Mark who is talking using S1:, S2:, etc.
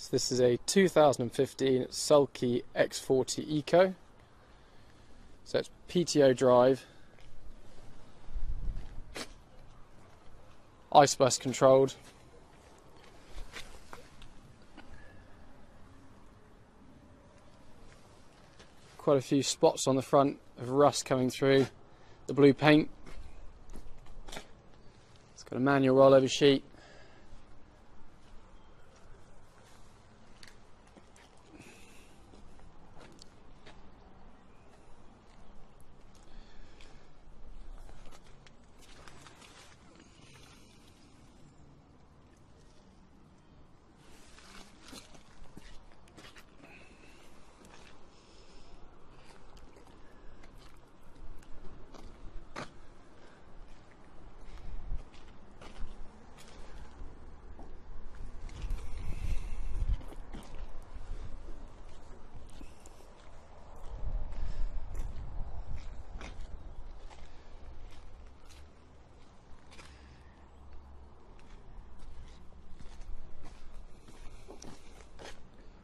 S1: So this is a 2015 Sulky X40 Eco. So it's PTO drive, ISOBUS controlled. Quite a few spots on the front of rust coming through the blue paint. It's got a manual rollover sheet